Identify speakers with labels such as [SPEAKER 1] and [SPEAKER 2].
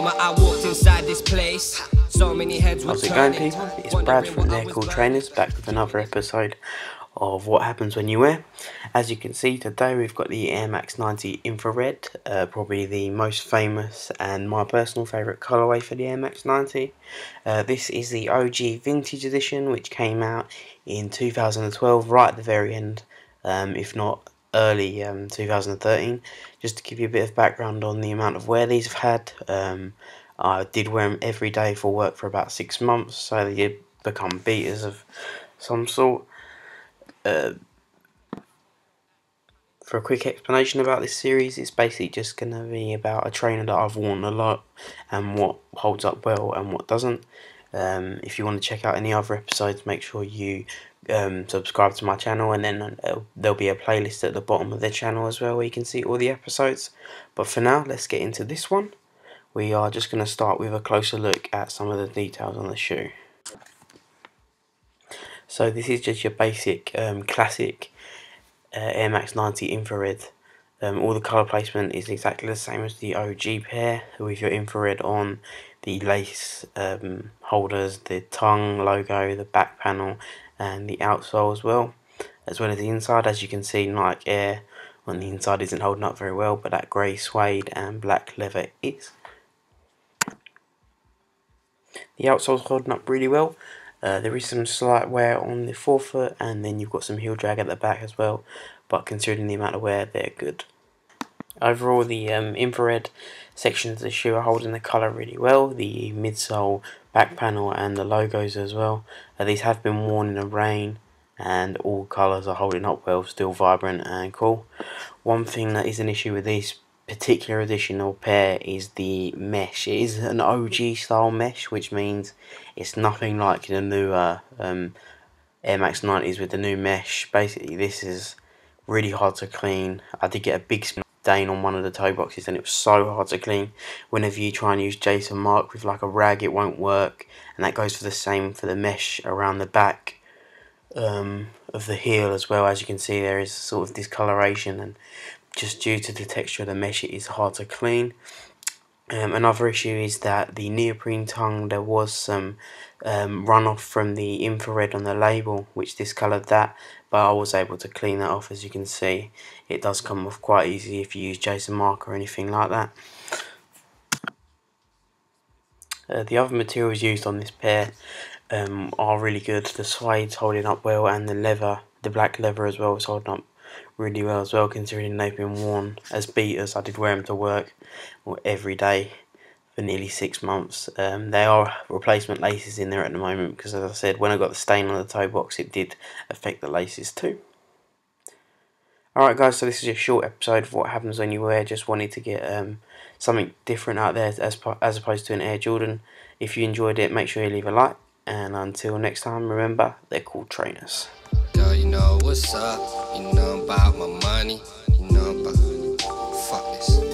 [SPEAKER 1] walked inside this place, so many heads were
[SPEAKER 2] How's it going people? It's Brad from They're Called Trainers back with another episode of What Happens When You Wear. As you can see today we've got the Air Max 90 Infrared, uh, probably the most famous and my personal favourite colourway for the Air Max 90. Uh, this is the OG Vintage Edition which came out in 2012 right at the very end, um, if not early um, 2013. Just to give you a bit of background on the amount of wear these have had. Um, I did wear them every day for work for about six months, so they become beaters of some sort. Uh, for a quick explanation about this series, it's basically just going to be about a trainer that I've worn a lot and what holds up well and what doesn't. Um, if you want to check out any other episodes, make sure you um, subscribe to my channel, and then uh, there'll be a playlist at the bottom of the channel as well where you can see all the episodes. But for now, let's get into this one. We are just going to start with a closer look at some of the details on the shoe. So this is just your basic um, classic uh, Air Max 90 infrared. Um, all the colour placement is exactly the same as the OG pair with your infrared on the lace um, holders, the tongue logo, the back panel and the outsole as well. As well as the inside, as you can see Nike Air on the inside isn't holding up very well but that grey suede and black leather is. The outsole's holding up really well. Uh, there is some slight wear on the forefoot and then you've got some heel drag at the back as well but considering the amount of wear they're good. Overall the um, infrared sections of the shoe are holding the colour really well, the midsole, back panel and the logos as well. Uh, these have been worn in the rain and all colours are holding up well, still vibrant and cool. One thing that is an issue with these particular edition pair is the mesh. It is an OG style mesh, which means it's nothing like the newer um, Air Max 90s with the new mesh. Basically, this is really hard to clean. I did get a big stain on one of the toe boxes and it was so hard to clean. Whenever you try and use Jason Markk with like a rag, it won't work. And that goes for the same for the mesh around the back um, of the heel as well. As you can see, there is sort of discoloration and just due to the texture of the mesh it is hard to clean. Um, another issue is that the neoprene tongue there was some um, runoff from the infrared on the label which discoloured that but I was able to clean that off as you can see it does come off quite easy if you use Jason Markk or anything like that. Uh, the other materials used on this pair um, are really good. The suede's holding up well and the leather, the black leather as well is holding up really well as well considering they've been worn as beaters. I did wear them to work every day for nearly six months. Um, they are replacement laces in there at the moment because as I said when I got the stain on the toe box it did affect the laces too. Alright guys so this is a short episode of what happens when you wear. Just wanted to get um, something different out there as, as opposed to an Air Jordan. If you enjoyed it make sure you leave a like and until next time remember they're called trainers
[SPEAKER 1] girl, you know what's up. You know about my money. You know about fuck this.